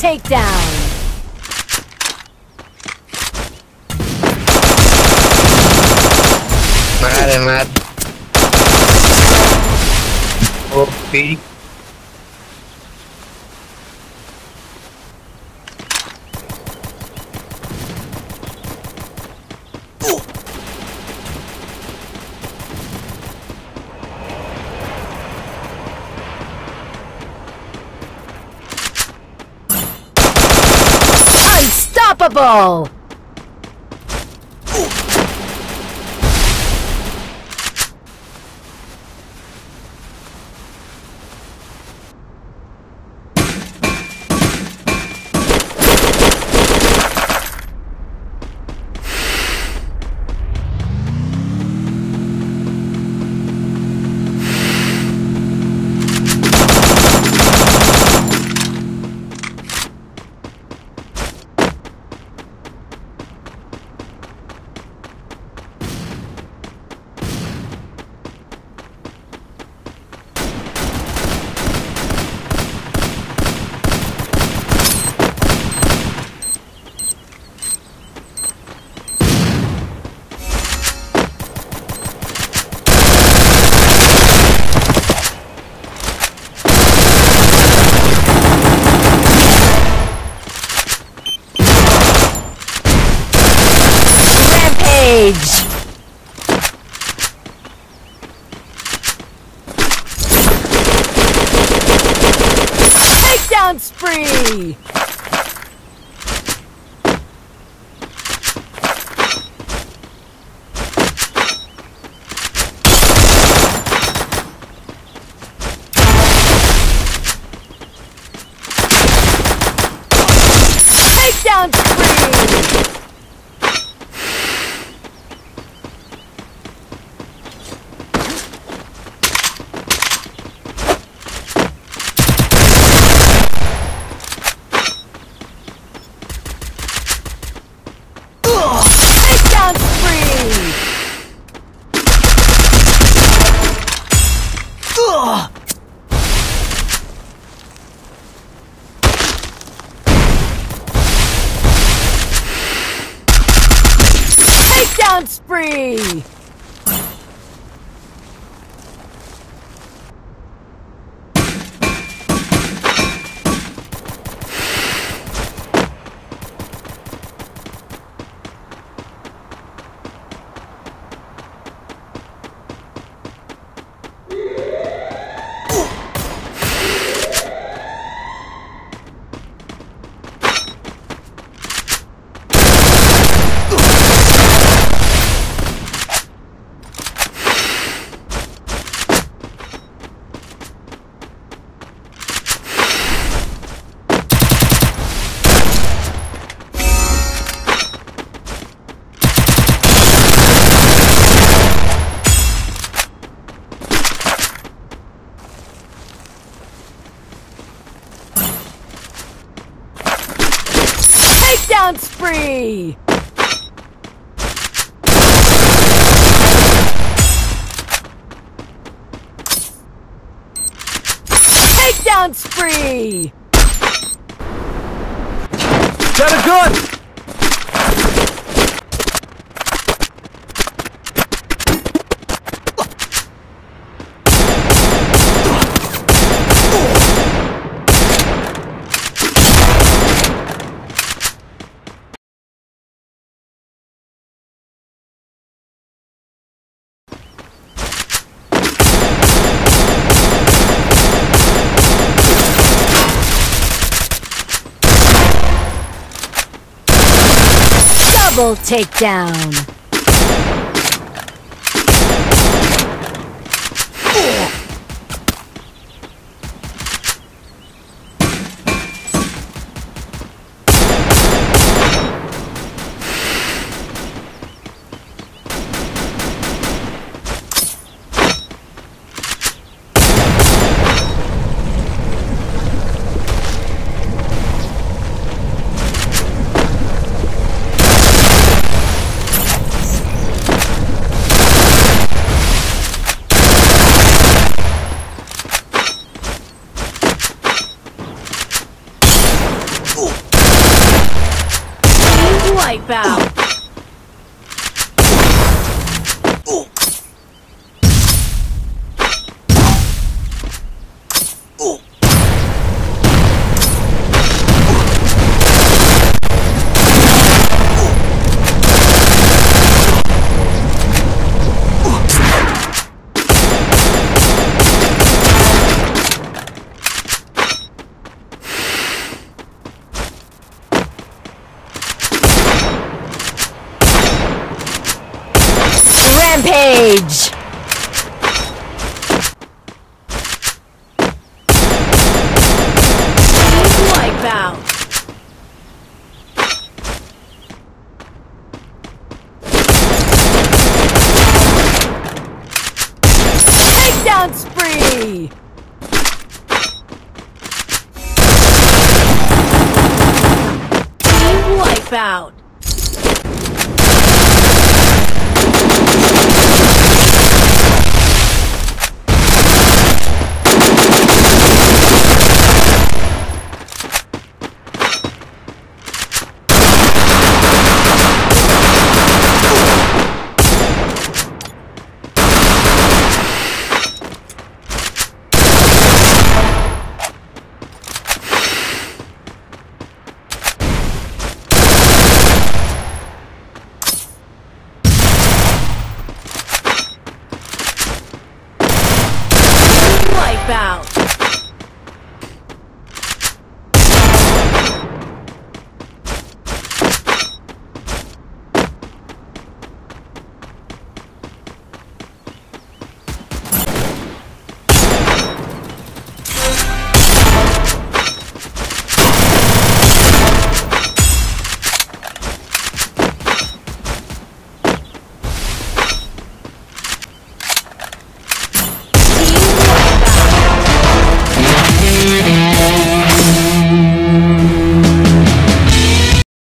takedown. Mare, mare. OP. Unstoppable! Rampage! Takedown spree! Takedown spree! Takedown spree! Ugh. Takedown spree! Takedown spree! Takedown spree! Got a gun! Double takedown! Like that. Rampage! Takedown spree! Wipeout!